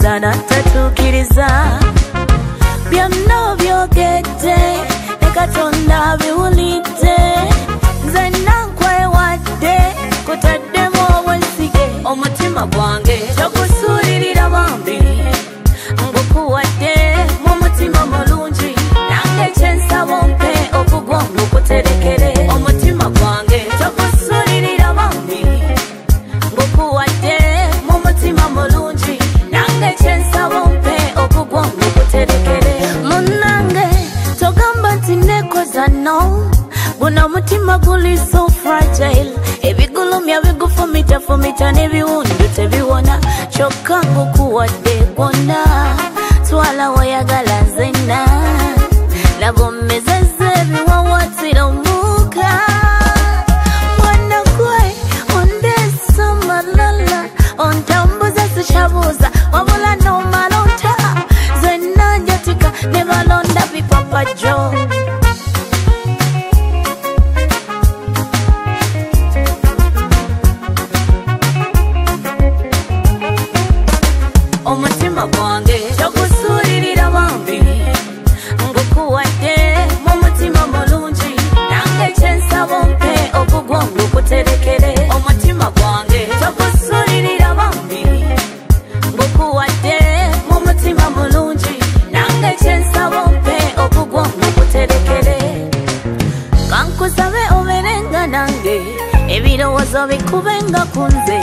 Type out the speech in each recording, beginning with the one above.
zana tatukiriza Bia mnao byonna obyogedde muzano guno omutima guli so fragile ebigulumya bigufumitafumita n'ebiwundu tebiwona kyokka ngukuwadde gwona twala wayagala zenna byange ebirowoozo bikube nga ku nze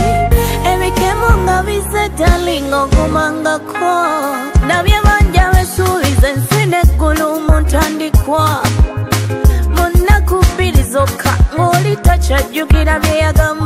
ebikemo nga bizetalinga okumangako nabye banja besuubiza ensi neggulu mu ntandikwa mu nnaku bbiri zokka ng'oli takyajjukira byeyagamu